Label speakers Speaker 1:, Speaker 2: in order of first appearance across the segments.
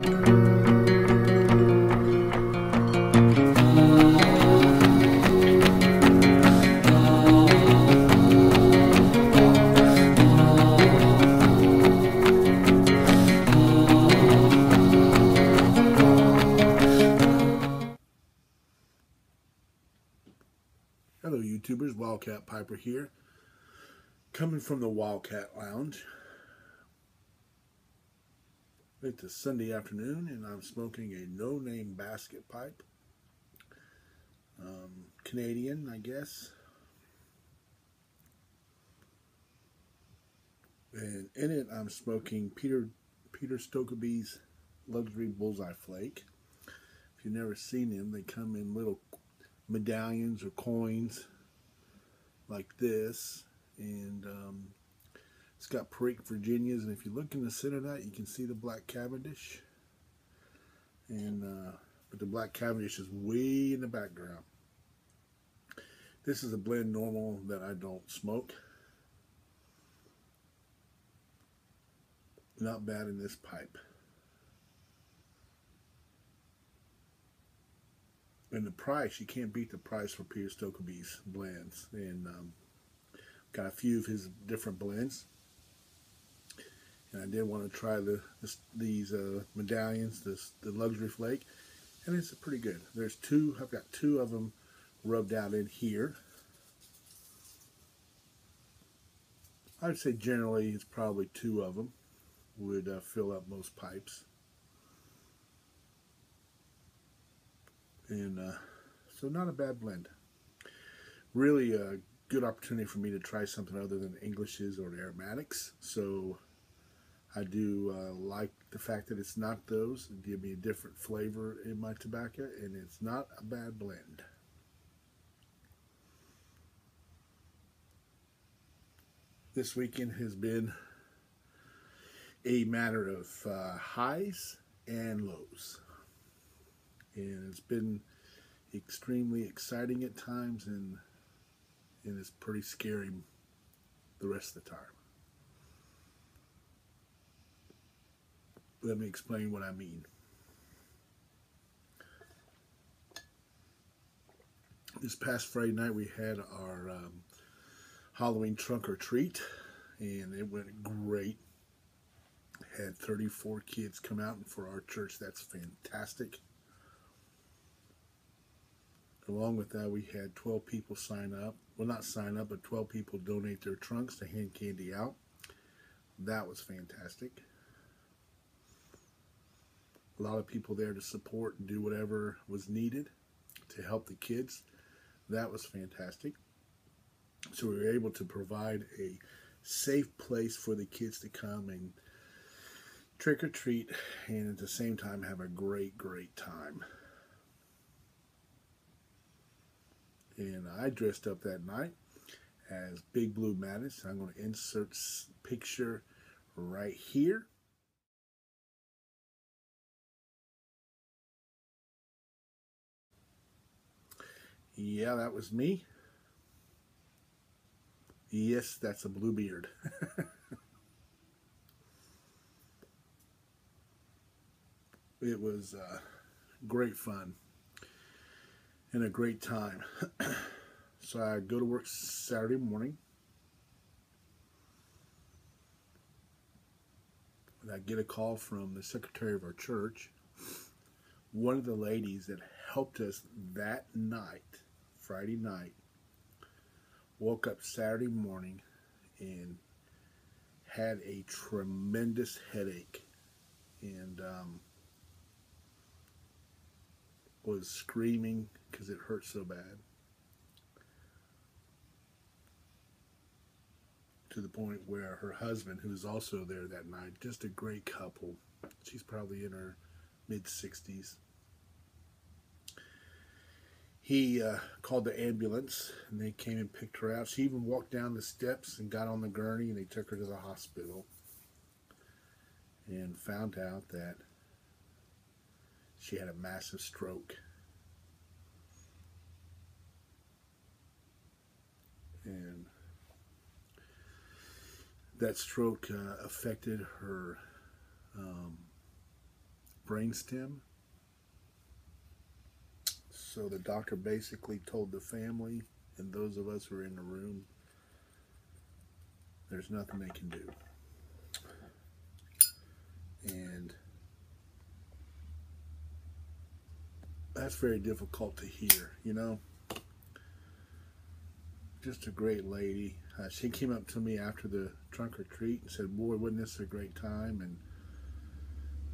Speaker 1: Hello, YouTubers. Wildcat Piper here. Coming from the Wildcat Lounge. It's a Sunday afternoon, and I'm smoking a no name basket pipe. Um, Canadian, I guess. And in it, I'm smoking Peter Peter Stokkebye's Luxury Bullseye Flake. If you've never seen them, they come in little medallions or coins like this and um, it's got Perique Virginias and if you look in the center of that you can see the black Cavendish and uh, but the black Cavendish is way in the background this is a blend normal that I don't smoke not bad in this pipe and the price, you can't beat the price for Peter Stokkebye's blends. And um, got a few of his different blends. And I did want to try the this, these uh, medallions, this the luxury flake, and it's pretty good. There's two. I've got two of them rubbed out in here. I would say generally it's probably two of them would uh, fill up most pipes. and uh, so not a bad blend. Really a good opportunity for me to try something other than Englishes or aromatics. So I do uh, like the fact that it's not those. It give me a different flavor in my tobacco, and it's not a bad blend. This weekend has been a matter of uh, highs and lows and it's been extremely exciting at times and and it's pretty scary the rest of the time. Let me explain what I mean. This past Friday night we had our um, Halloween trunk or treat and it went great. Had 34 kids come out and for our church that's fantastic. Along with that, we had 12 people sign up. Well, not sign up, but 12 people donate their trunks to hand candy out. That was fantastic. A lot of people there to support and do whatever was needed to help the kids. That was fantastic. So we were able to provide a safe place for the kids to come and trick or treat and at the same time have a great, great time. and I dressed up that night as Big Blue Madness. I'm going to insert picture right here. Yeah, that was me. Yes, that's a blue beard. it was uh, great fun and a great time. so I go to work Saturday morning. And I get a call from the secretary of our church. One of the ladies that helped us that night, Friday night, woke up Saturday morning and had a tremendous headache. And um, was screaming because it hurt so bad. To the point where her husband, who was also there that night, just a great couple, she's probably in her mid 60s. He uh, called the ambulance and they came and picked her out. She even walked down the steps and got on the gurney and they took her to the hospital and found out that she had a massive stroke. And that stroke uh, affected her um, brainstem. So the doctor basically told the family and those of us who are in the room there's nothing they can do. And that's very difficult to hear, you know. Just a great lady. Uh, she came up to me after the trunk or treat and said, Boy, wasn't this a great time? And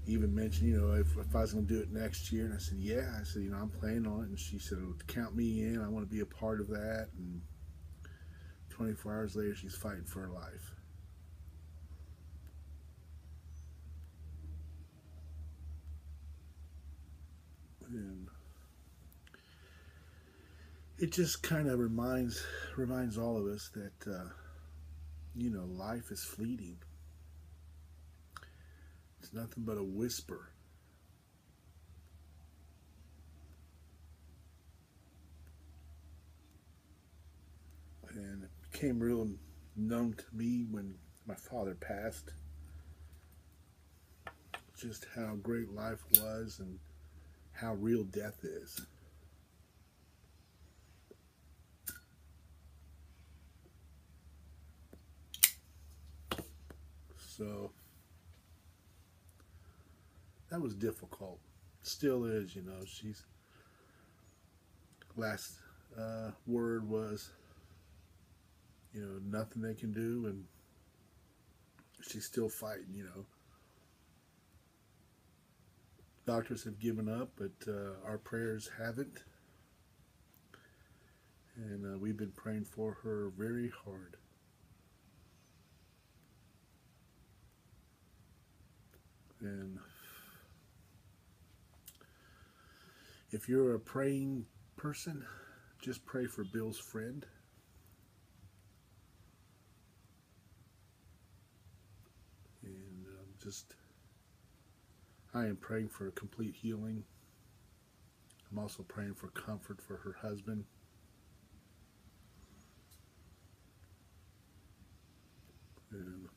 Speaker 1: even mentioned, you know, if, if I was going to do it next year. And I said, Yeah. I said, You know, I'm planning on it. And she said, oh, Count me in. I want to be a part of that. And 24 hours later, she's fighting for her life. And it just kind of reminds reminds all of us that uh, you know life is fleeting. Nothing but a whisper. And it became real known to me when my father passed. Just how great life was and how real death is. So that was difficult. Still is, you know. She's last uh, word was, you know, nothing they can do, and she's still fighting, you know. Doctors have given up, but uh, our prayers haven't. And uh, we've been praying for her very hard. And if you're a praying person, just pray for Bill's friend. And um, just, I am praying for a complete healing. I'm also praying for comfort for her husband. And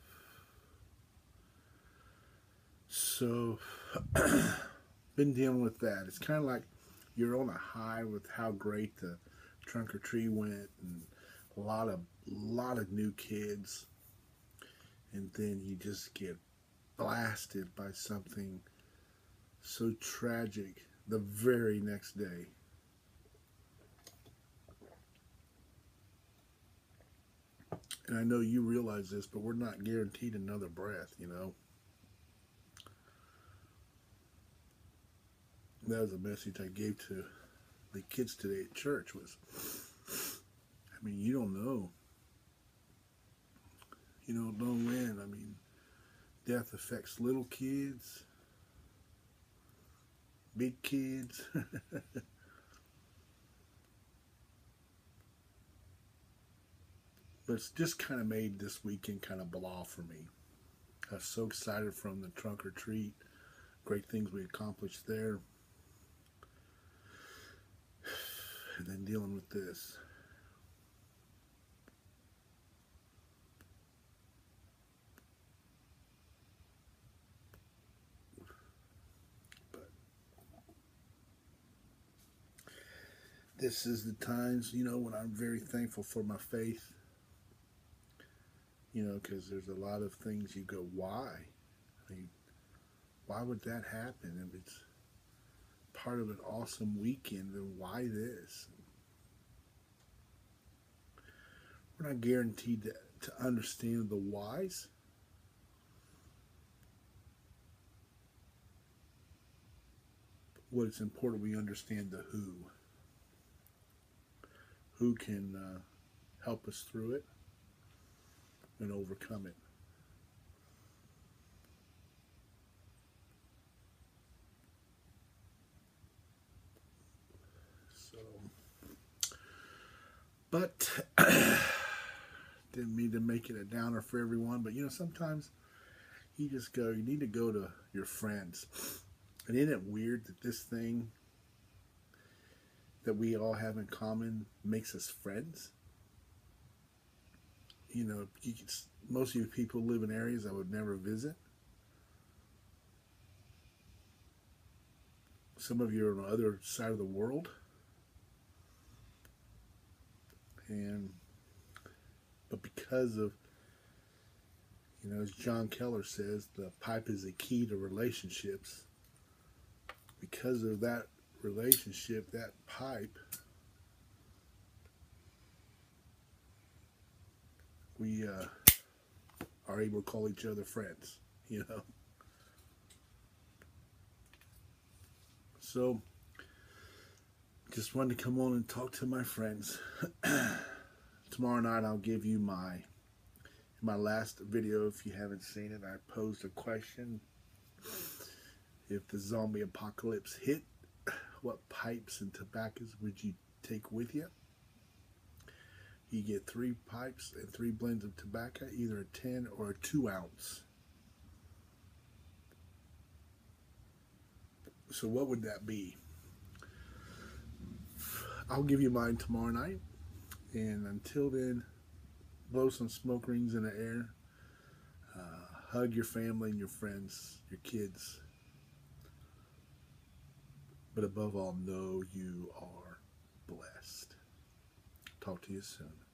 Speaker 1: so been dealing with that. It's kind of like you're on a high with how great the trunk or tree went and a lot of lot of new kids and then you just get blasted by something so tragic the very next day. And I know you realize this, but we're not guaranteed another breath, you know. That was a message I gave to the kids today at church was I mean you don't know. You know, don't know when I mean death affects little kids big kids. But it's just kind of made this weekend kind of blah for me. I was so excited from the trunk or treat. Great things we accomplished there and then dealing with this. But this is the times, you know, when I'm very thankful for my faith. You know, because there's a lot of things you go, why? I mean, why would that happen? If it's part of an awesome weekend, then why this? We're not guaranteed to, to understand the whys. What it's important we understand the who. Who can uh, help us through it and overcome it. But didn't mean to make it a downer for everyone. But you know, sometimes you just go. You need to go to your friends. And isn't it weird that this thing that we all have in common makes us friends? You know, you most of you people live in areas I would never visit. some of you are on the other side of the world. And but because of you know, as John Keller says, the pipe is a key to relationships. Because of that relationship, that pipe, we uh, are able to call each other friends, you know. So, just wanted to come on and talk to my friends. Tomorrow night, I'll give you my my last video. If you haven't seen it, I posed a question: If the zombie apocalypse hit, what pipes and tobaccos would you take with you? You get three pipes and three blends of tobacco, either a 10 or a 2 ounce. So, what would that be? I'll give you mine tomorrow night. And until then, blow some smoke rings in the air. Uh, hug your family and your friends, your kids. But above all, know you are blessed. Talk to you soon.